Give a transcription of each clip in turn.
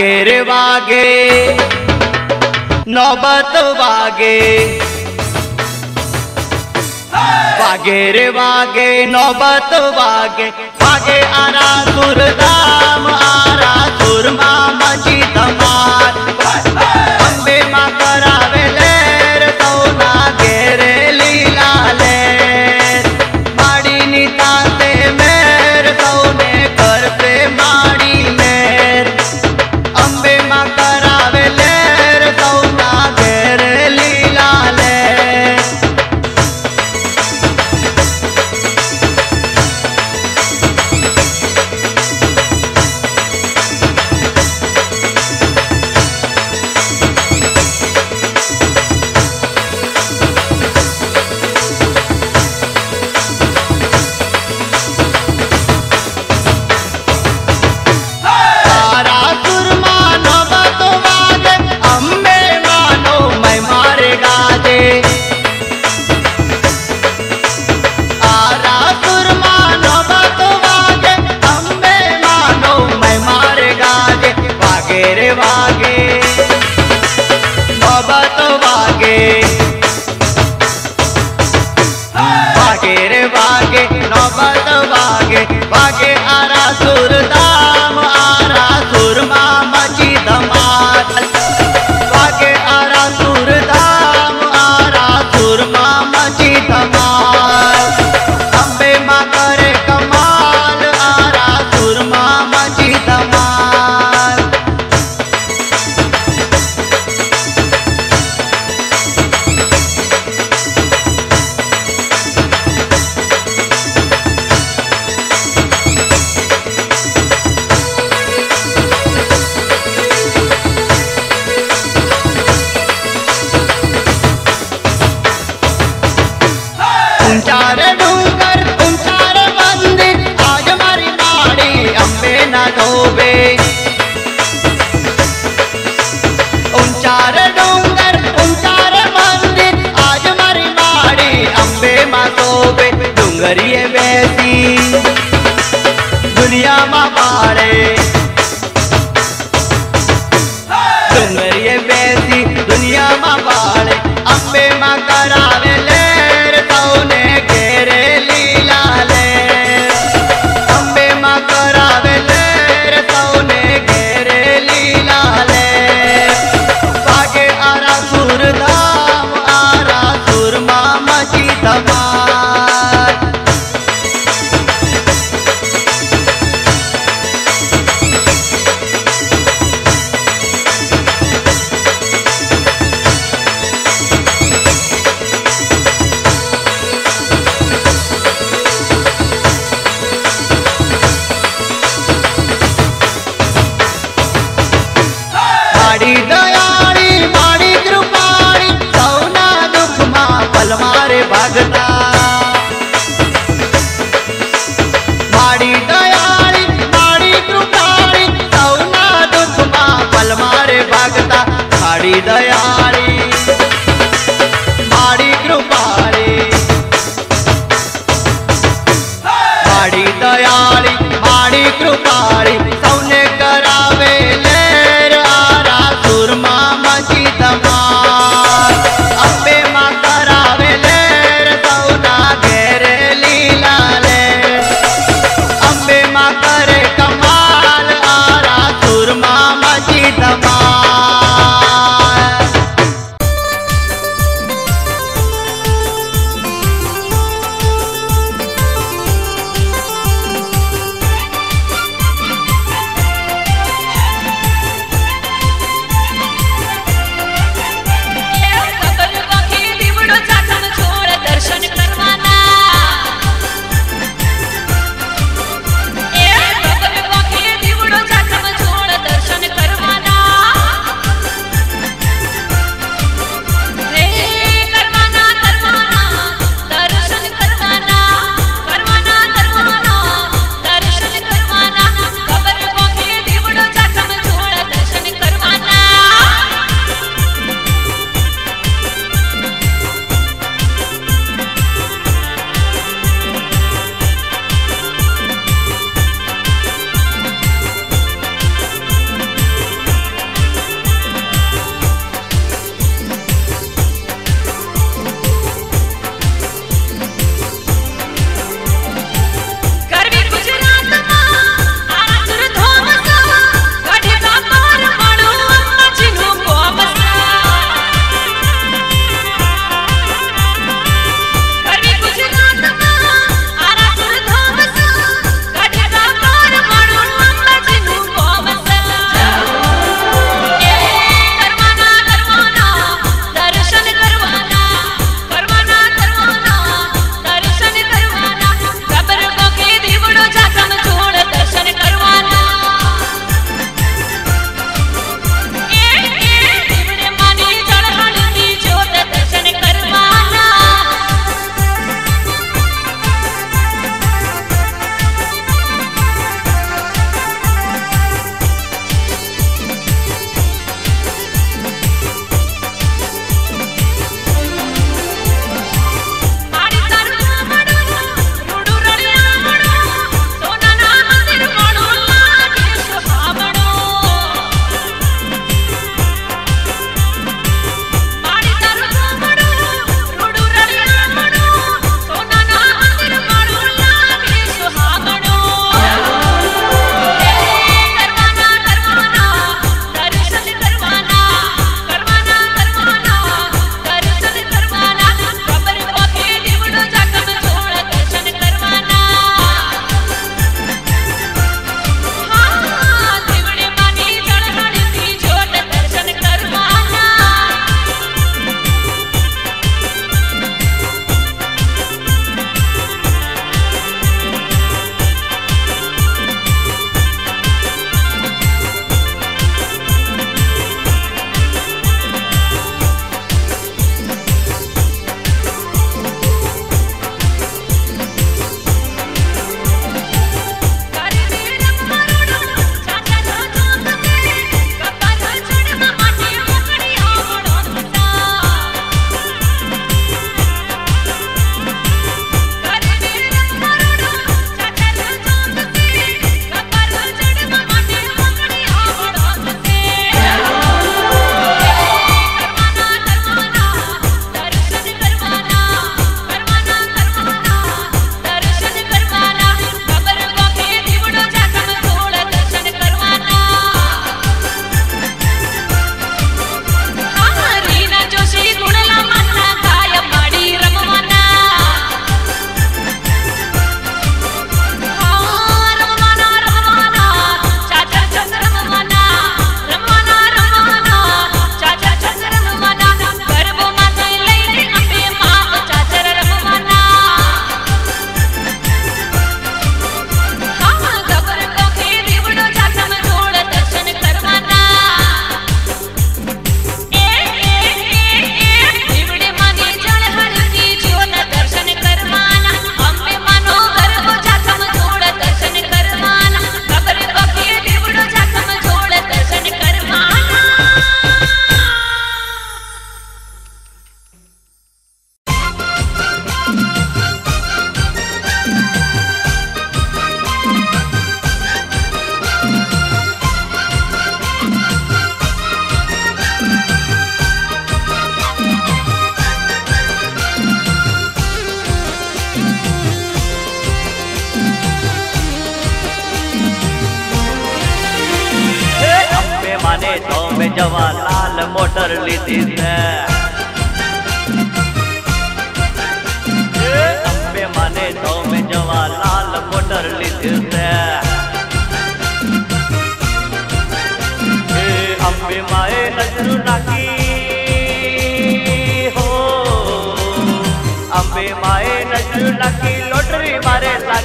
वागे रे वागे। नौबत वागे। वागे रे वागे, नौबत वागे। वागे आरा सुर राम आरा सुर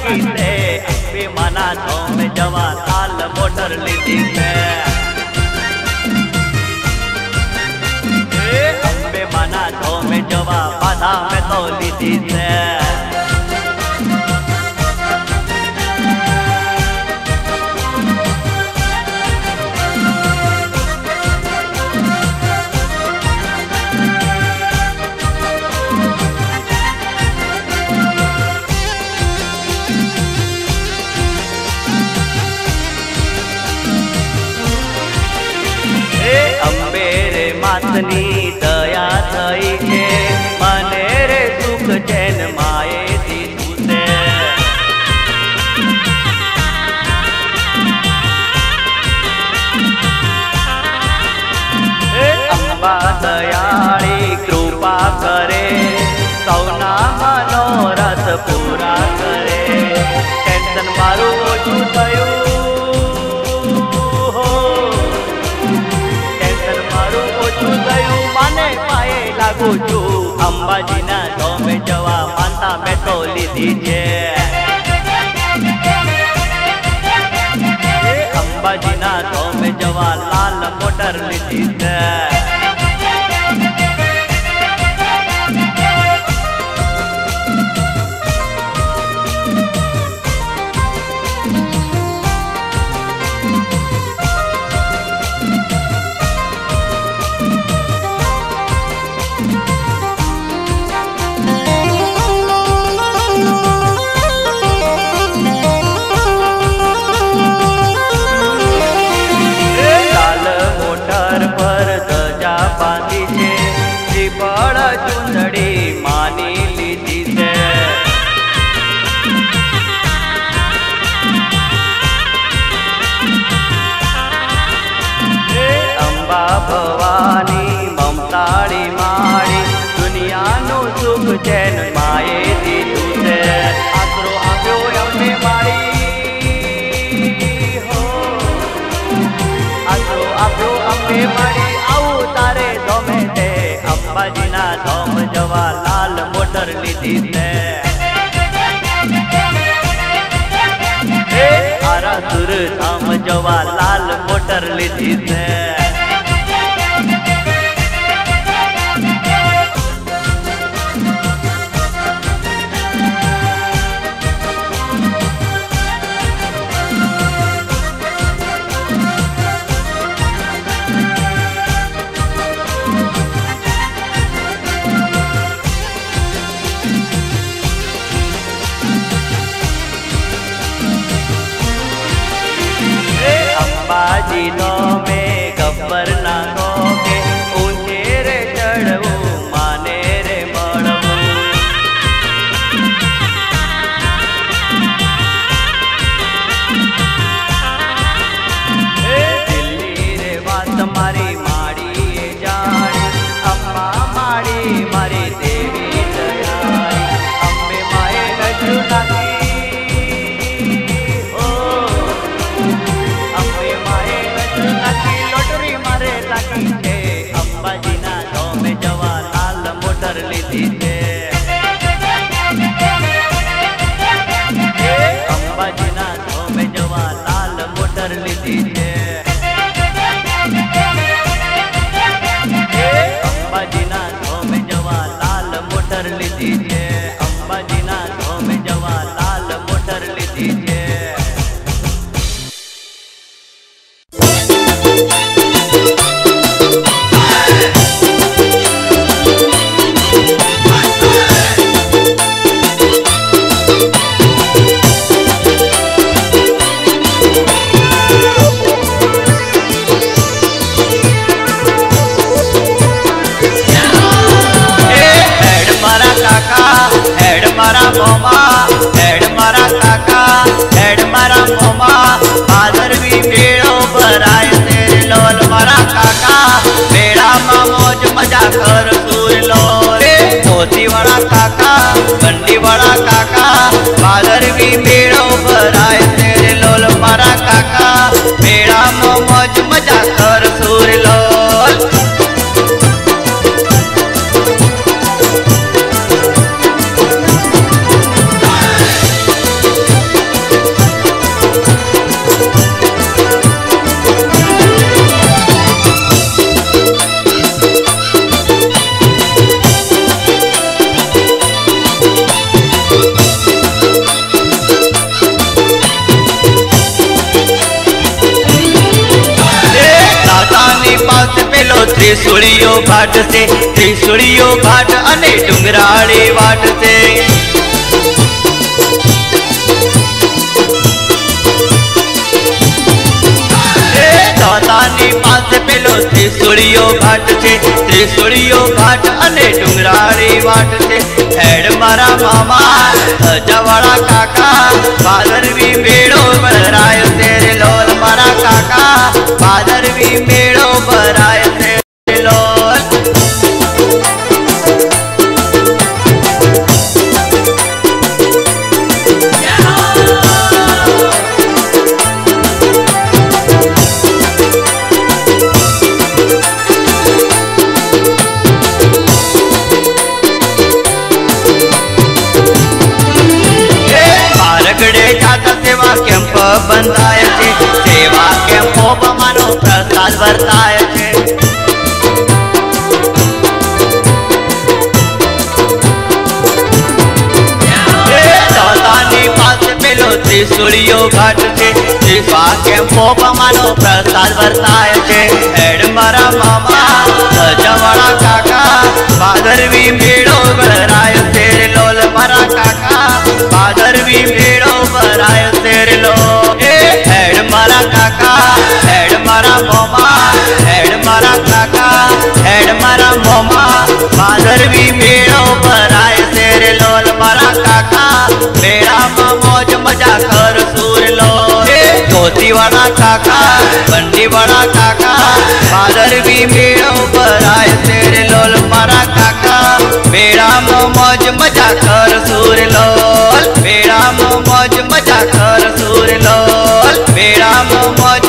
લીધે વિમાના ધોમે જવા તાલ મોટર લીધી છે અંબે માના ધોમે જવા બાધા મેં તો લીધી છે पूछू अम्बा जी ना दो में जवा पाता तो में टोली दीजिए। अम्बा जी ना दो में जवा लाल मोटर ली दीजिए। तरली दीते। आरा सुर धाम जवा लाल मोटर ली दीते। પેલો ત્રિશુળીયો ઘાટ છે ત્રિશુળીયો ઘાટ અને ડુંગરાળી વાટ છે પાસે પેલો ત્રિશુળીયો ઘાટ છે ત્રિશુળીયો ઘાટ અને ડુંગરાળી વાટ છે હેડ મારા મામા સજાવાળા કાકા ભાદરવી મેળો ભરાય છે રે લોલ મારા કાકા ભાદરવી મેળો ભરાય છે રે લોલ प्रसाद बरताए थे त्रिशूलियो घट से। त्रिशा के पोपमानो प्रसाद बरताए थे एडमरा मामा सजवड़ा काका, बादर भी मेड़ो बराय तेरे लोल मरा काका, बादर भी मेड़ो मेरा माँ मौज मज़ा कर सूर लो। धोती वाला काका, बंडी वाला काका फादर भी मेरे ऊपर आए तेरे लोल मारा काका। मेरा माँ मौज मज़ा कर सूर लो। मेरा माँ मौज मज़ा कर सूर लो। मेरा माँ मौज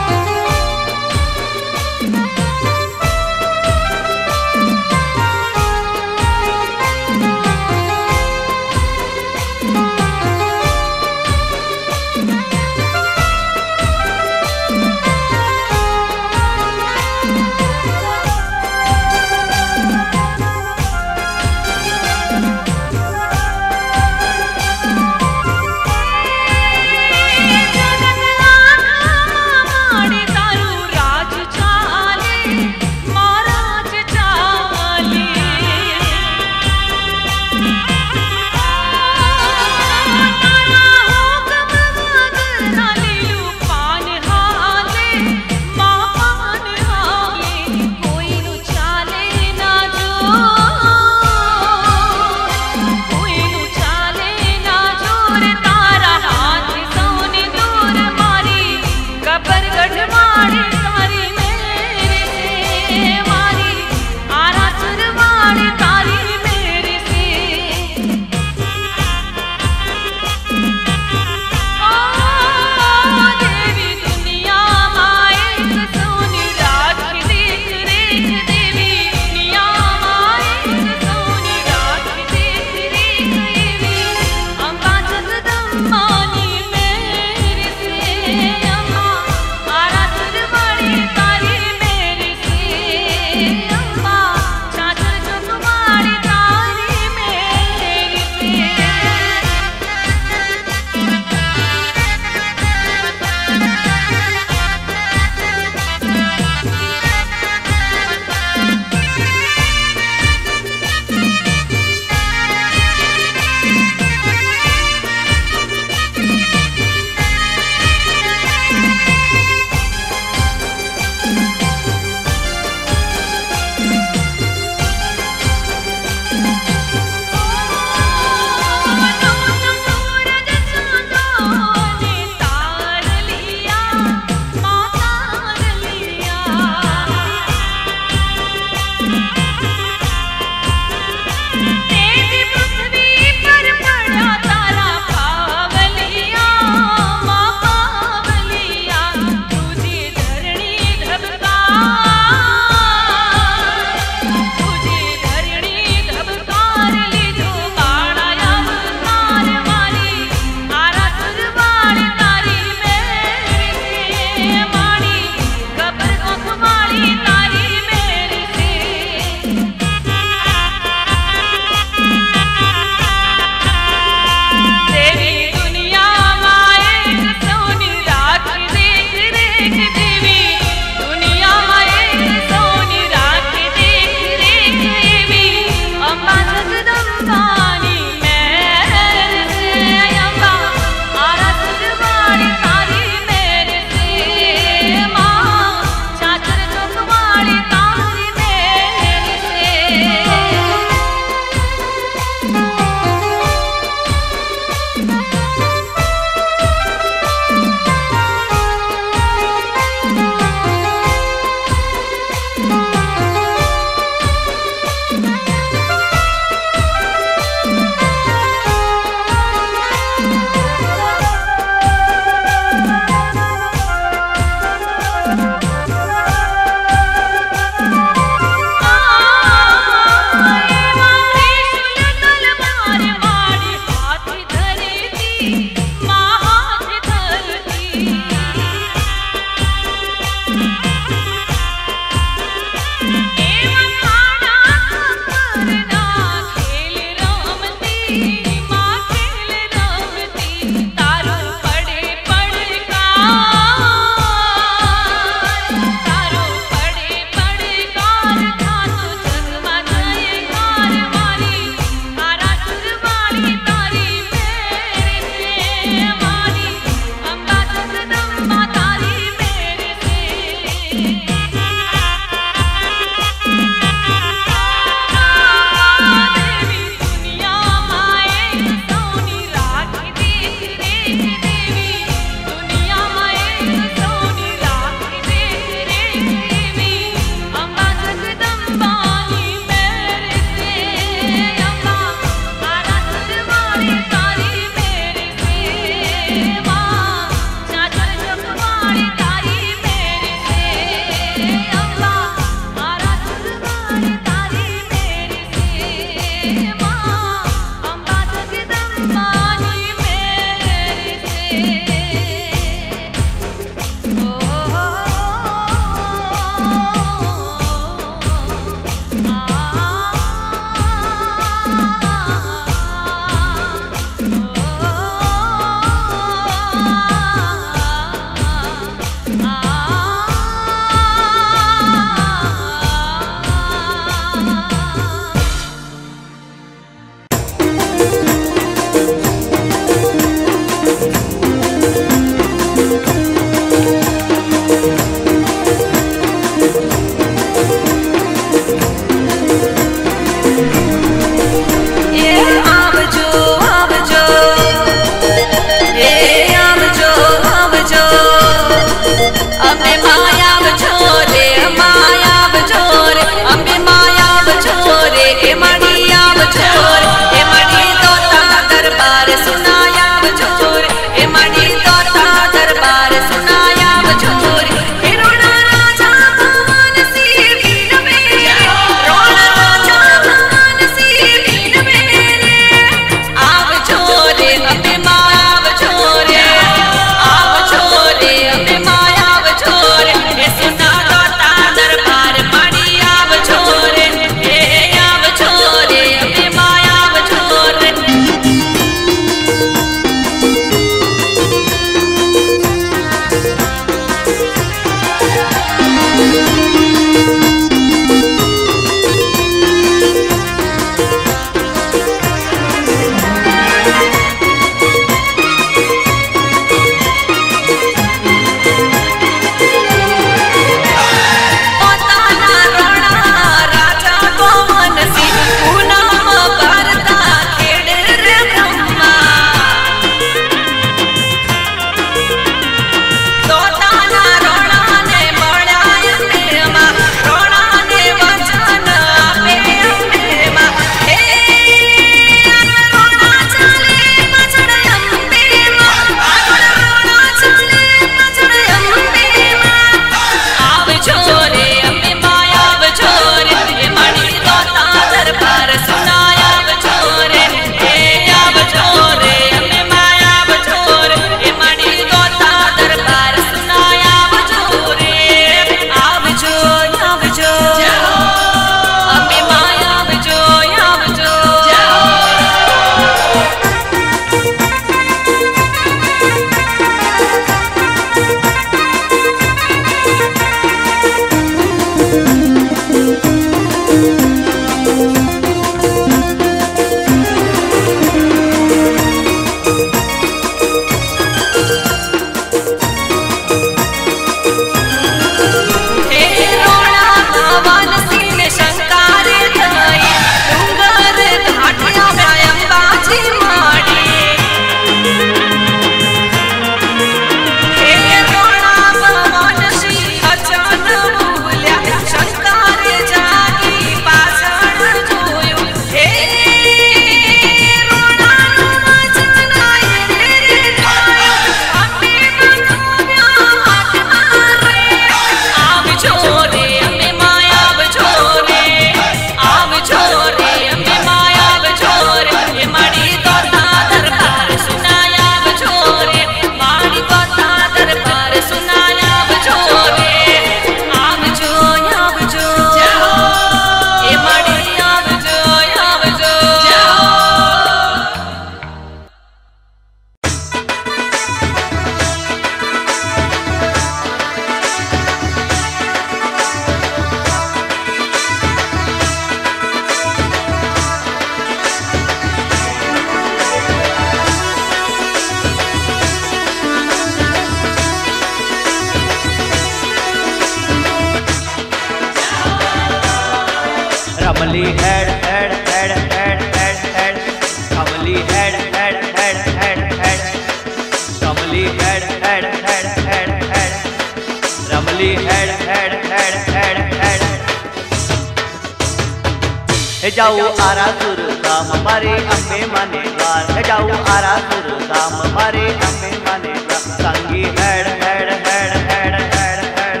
जाओ आरा सुर दाम मारे अम्मे माने द्वार जाओ आरा सुर दाम मारे अम्मे माने संगी हैड हैड हैड हैड हैड हैड।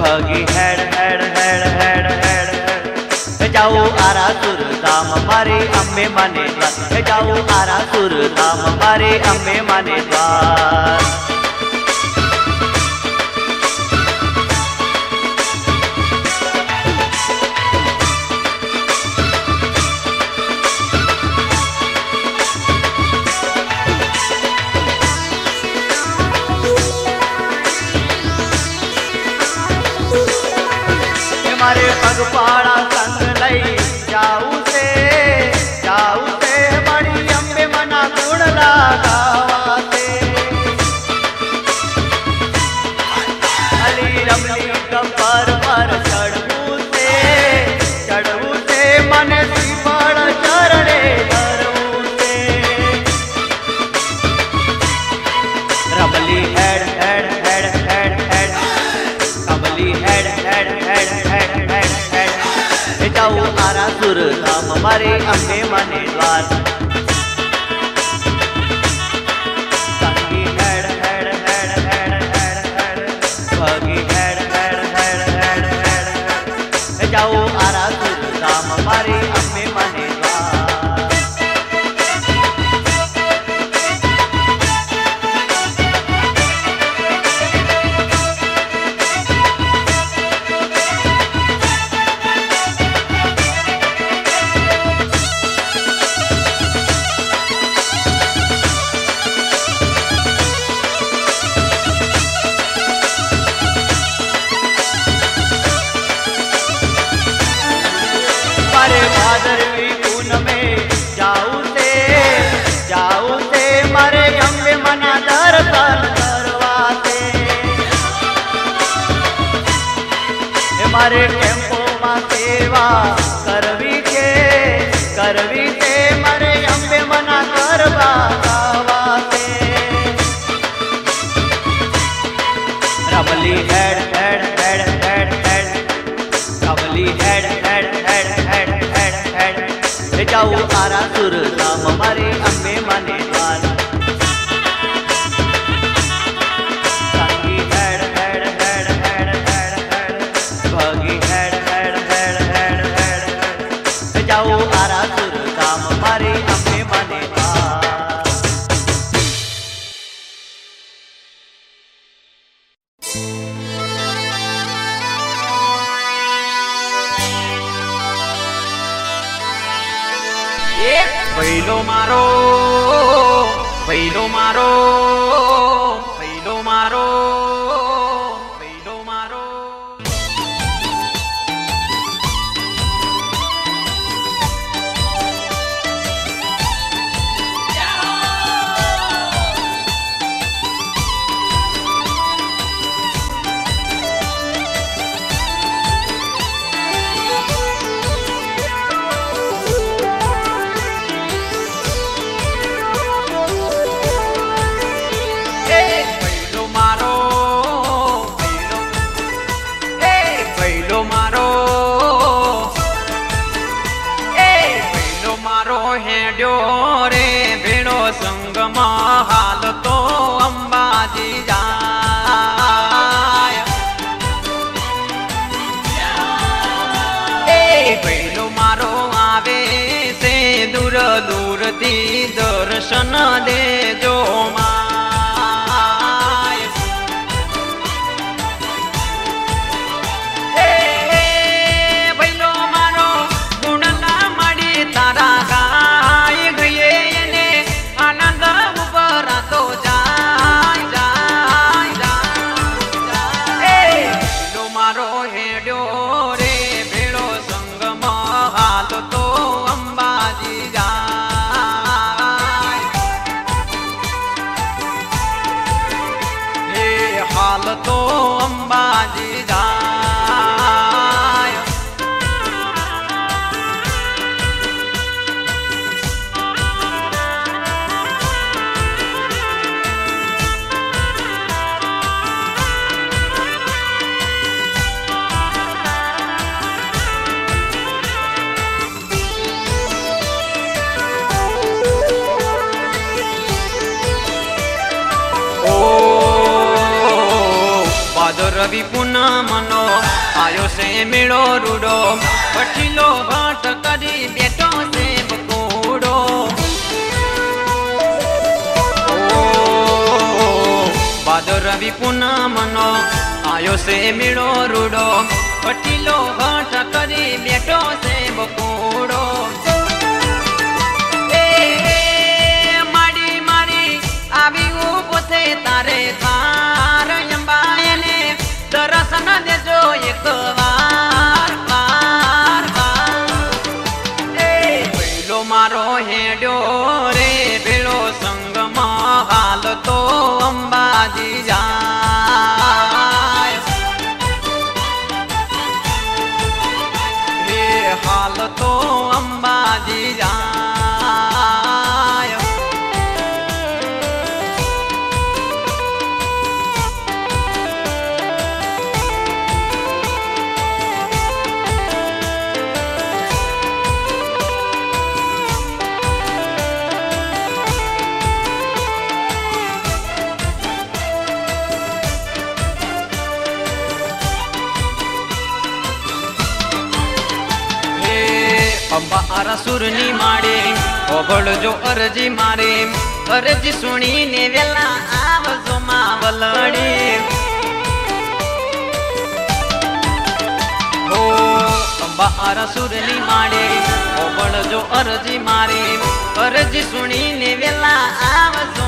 भगी हैड हैड हैड हैड हैड, हेड। आरा सुर दाम मारे अम्मे माने द्वार जाओ आरा सुर दाम मारे अम्मे माने द्वार रघुपाड़ा संग लई जाऊ से जाऊ से बड़ी अम्बे मना गुण लागावा हमारे अपने मन द्वार जाओ तारा सुर धाम हमारे अम्बे de રવિ પૂનમનો. આયો છે મેળો રૂડો. પઠીલો ભાટ કરી બેઠો છે બકોડો ભાદો રવિ પૂનમનો. આયો છે મેળો રૂડો. પઠીલો ભટ કરી બેઠો છે બકોડો માડી મારી, આવી છે તારે અંબાયને मान जो एक बार અંબા અરસુરની માડે ઓભળજો અરજી મારે. અરજી સુણીને વેલા આવજો માવલડે ઓ અંબા અરસુરની માડે ઓભળજો અરજી મારે. અરજી સુણીને વેલા આવજો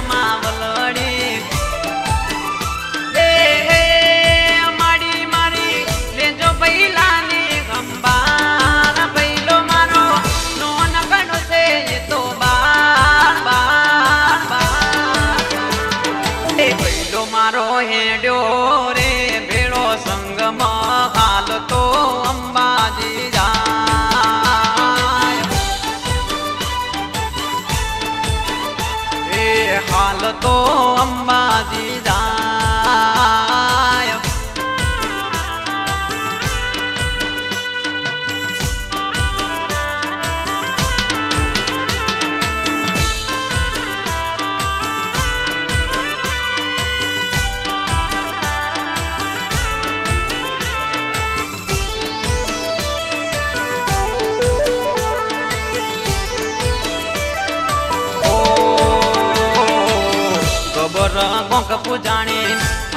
ગબર ગોંક પૂજાણે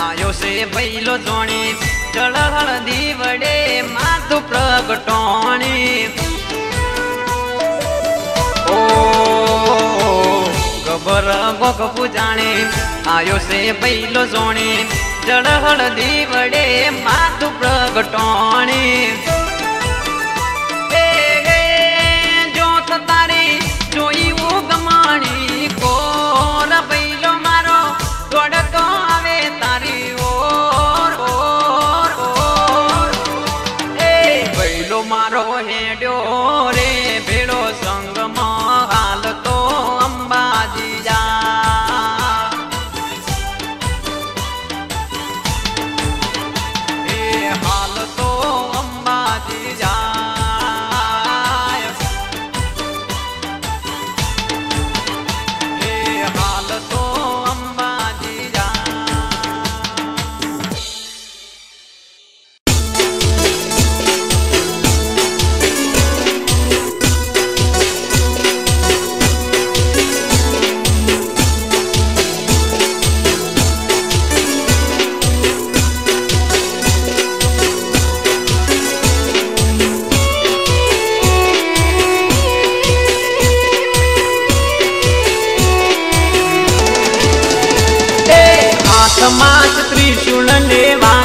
આયો છે ભૈલો જોણે જળ હળદી વડે માથું પ્રગટોણે. ઓ, ગબર ગોક પૂજાણે આયો છે ભૈલો જોણે જળ હળદી વડે માથું પ્રગટોણે. gonna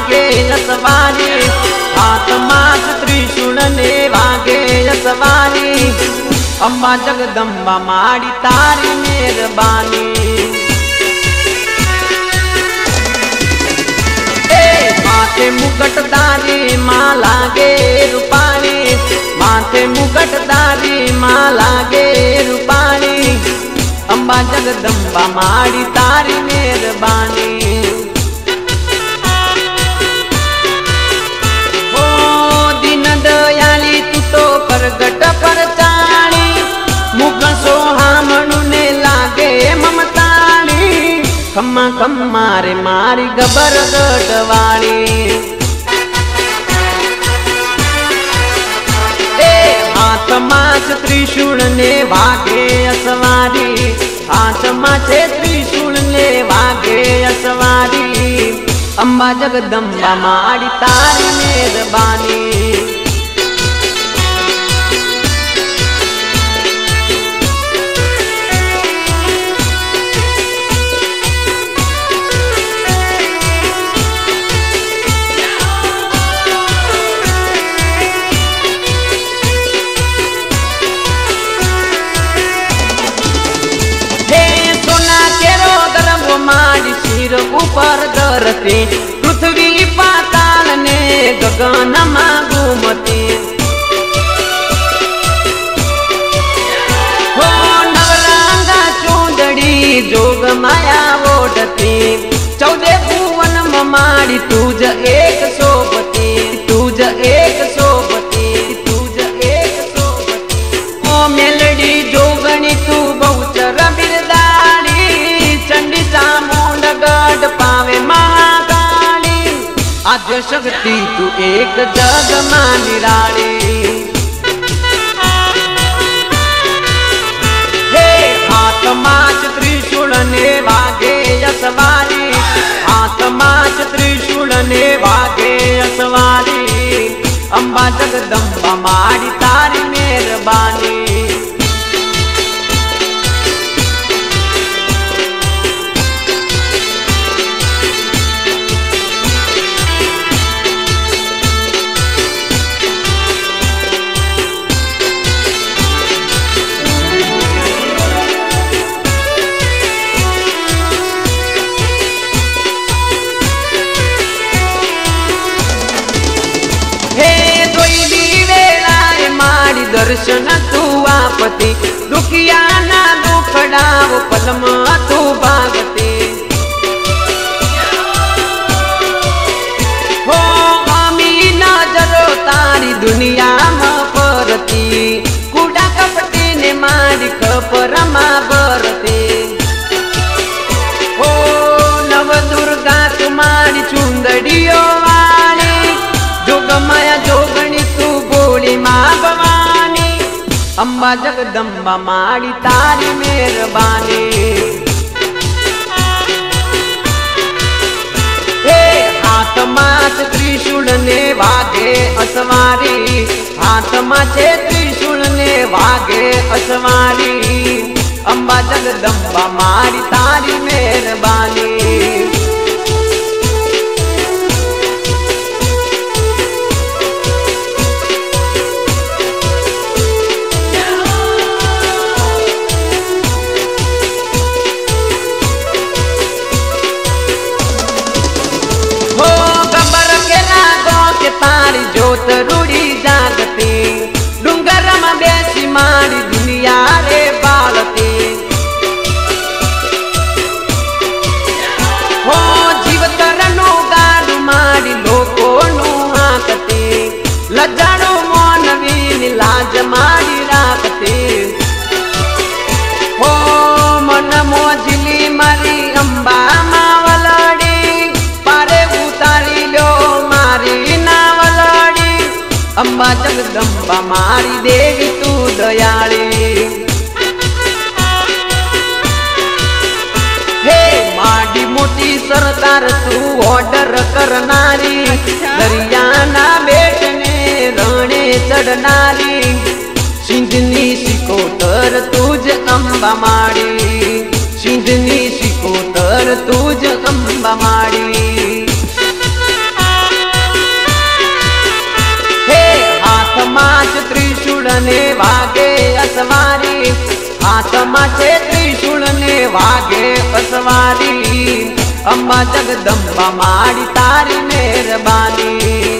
વાગે યસવાની આત્મા ત્રિશુળ ને વાગે યસવાની અંબા જગદંબા માડી તારી મહેરબાની. એ માથે મુગટ દારી માં લાગે રૂપાણી. માથે મુગટ દારી માં લાગે રૂપાણી. અંબા જગદંબા માડી તારી મહેરબાની. તો પર તાણી મુખ સોહામણું ને લાગે મમતાણી ખમ્મા ખમ્મા રે મારી ગબર હાથમાં જ ત્રિશૂળ ને વાગે અસવારી. હાથમાં છે ત્રિશૂળ ને વાગે અસવારી. અંબા જગદંબા માડી તારી મહેરબાની ઉપર ધરતી, પૃથ્વી પાતાળ ને ગગનમાં ગુમતી જોગ માયા ઓઢતી. ચૌદે ભુવન માડી તું જ શોભતી શક્તિ તું એક જગમાં નિરાળી હે આત્મા જ ત્રિશુળ ને વાગે યસવારી આત્મા જ ત્રિશુળ ને વાગે યસવારી અંબા જગદંબા મારી તારી મહેરબાની દર્શન તું આપતી, દુખિયાના દુખડાવ પલમાં તું ભાગતી. તારી દુનિયામાં પરતી કુડા કપટીને મારી ખપરમાં અંબા જગદંબા માડી તારી મહેરબાની. હાથમાં છે ત્રિશૂળ ને વાગે અસવારી. હાથમાં છે ત્રિશુળ ને વાગે અસવારી. અંબા, જગદંબા મારી તારી મહેરબાની. અંબા જગદંબા મારી દેવી તું દયાળી. હે માડી મોટી સરદાર તું ઓર્ડર કરનારી. દરિયાના બેટને રણે ચડનારી સિંધની સિકોતર જ અંબા માડી. સિંધની સિકોતર જ અંબા માડી. હાથમાં જ ત્રિશૂળ ને વાગે અસવારી હાથમાં છે ત્રિશૂળ ને વાગે અસવારી અંબા જગદંબા માડી તારી મહેરબાની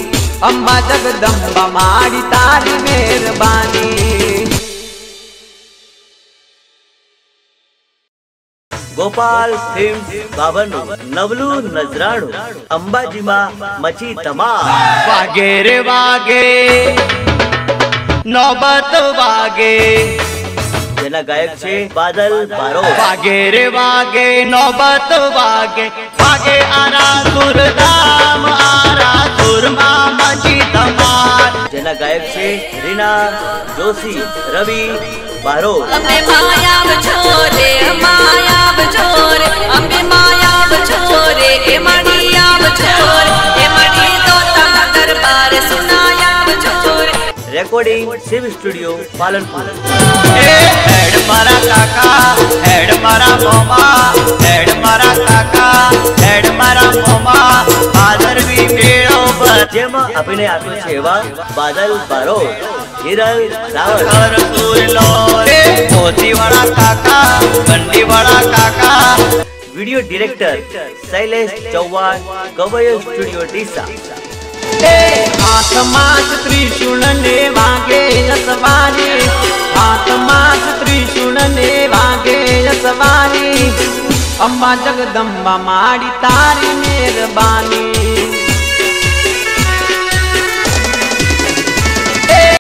અંબા જગદંબા માડી તારી મહેરબાની ગોપાલ ફિલ્મ બાબરનું નવલું નજરાણું અંબાજીમાં મચી તમામ વાગે રે વાગે નોબત વાગે જેના ગાયક છે બાદલ બારો વાગે રે વાગે નોબત વાગે વાગે આરા સુરધામ આરા સુરમાં મચી તમાર જેના ગાયક છે રીના જોશી રવિ બારો અમે માયાવ છોરે માયાવ છોરે અમે માયાવ છોરે એ મણિયાવ છોરે રેકોર્ડિંગ શિવ સ્ટુડિયો પાલનપુર એ હેડ મારા કાકા હેડ મારા મોમા હેડ મારા કાકા હેડ મારા મોમા આદરવી મેળો જેમાં અભિનય આપ્યો છે એવા બાદલ બારો હિરલ રાવલ. સુરલો રે મોતીવાળા કાકા બંડીવાળા કાકા. વિડિયો ડિરેક્ટર શૈલેષ ચૌહાણ કવય સ્ટુડિયો ડીસા. હાથમાં જ ત્રિશુળ ને વાગે યસવાની હાથમાં જ ત્રિશુળ ને વાગે યસવાની અંબા જગદંબા માડી તારી મહેરબાની.